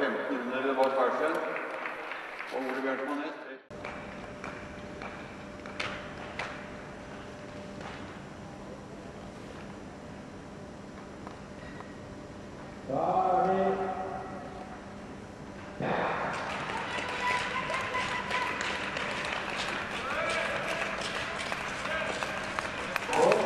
15 under det var fersen. Og Ole Bjørnsmoen Næss Da har vi åpnet her. Feil, feil, på den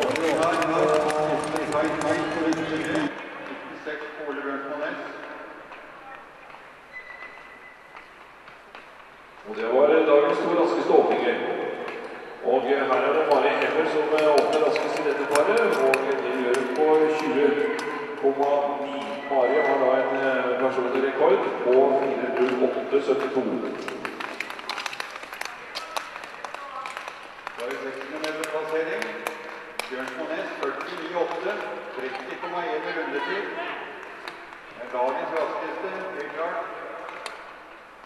siden. 96 på Ole Bjørnsmoen Næss. Og det var dagens to raskeste åpninger. Og her er det Mari Hemmer som åpner raskest i dette paret, og det gjør hun på 20,9. Mari har da en eh, personlig rekord på 408,72. Da er det 60 meter plassering. Bjørnsmoen Næss 49,8. 30,1 rundetid. Det er dagens raskeste, helt klart.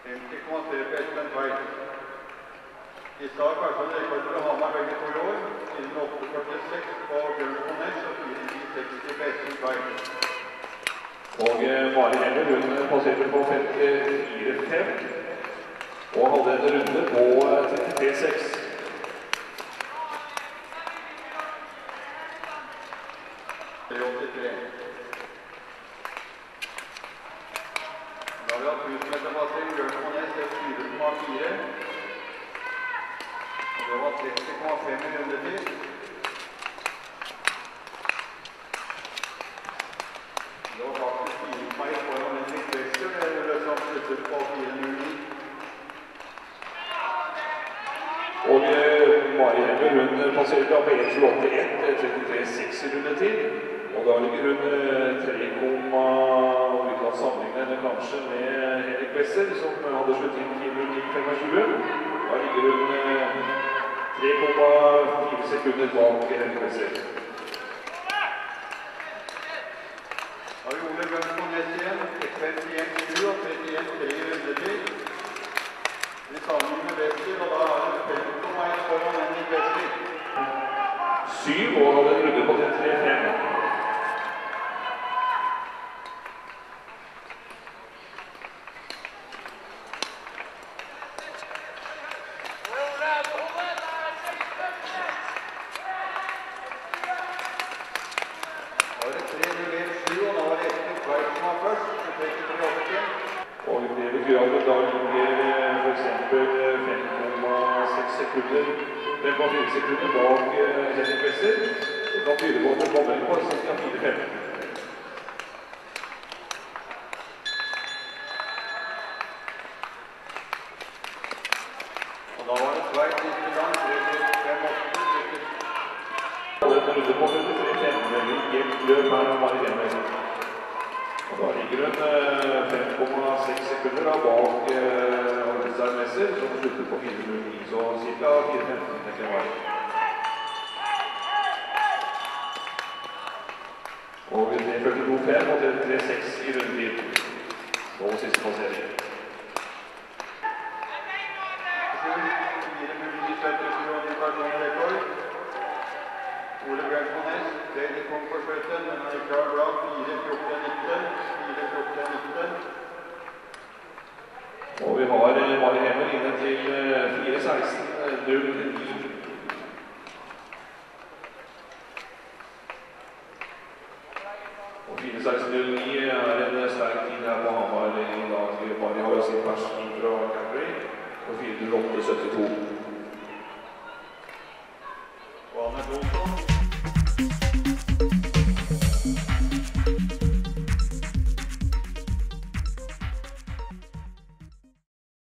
50,3 på Espen Tveit. Disse har kanskje en rekord for Hamar begge to i år. Siden 8,46 på Bjørnsmoen Næss og 4,60 på Espen Tveit. Og eh, Mari Heller hun passerte på 54,5 og hadde en runde på eh, 33,6. Det er 83. Da har vi hatt 1000 meter passering. Bjørnsmoen Næss 4,4. Og det var 30,5 i rundetid. Det var faktisk 4,1 foran Henrik Wessel. Det gjorde som sluttet på 4,09. Og eh, Mari Hemmer hun passerte da på 1.28,1, 33,6 runder til. Og da ligger hun eh, 3, vi kan sammenligne henne kanskje med Henrik Besser, som hadde sluttet inn 4.09,25. Da ligger hun eh, 3,4 sekunder bak Henrik Wessel. Da har vi Ole Bjørnsmoen Næss igjen. 51,7 og 31,3 i rundetid. Vi sammenligner med Wessel, og da er det 5,1 foran Henrik Wessel. 7 og hadde en runde på 33,5. Da er det 3,07, og da var det Espen Tveit som var først. med 33,80. Og det betyr at da ligger f.eks. 5,6 sekunder 5,4 sekunder bak eh, Henrik Wessel. Det kan tyde på at det kommer på ca. 4,15. Og da var det Tveit siste gang. 3,58. Og en runde på 33,5. Veldig jevnt løp her av Mari Hemmer. Og da ligger hun eh, 5,6 sekunder da bak eh, som slutter på 4,09. Så ca. 4,15 tenker jeg. Og 3,42,5 og 3.36 i rundetid. Og siste passering. 4,77 og ny personrekord. Ole Bjørnsmoen Næss, tredje kom på skøyten, men han er klar bra. 4,14,19. 4,14,19. Og vi har eh, Mari Hemmer inne til eh, 4.16,09. Og 4.16,09 er en sterk tid her på Hamar i dag. Mari har sin pers inn fra Calgary på 4.08,72. Og Anne Blomsson.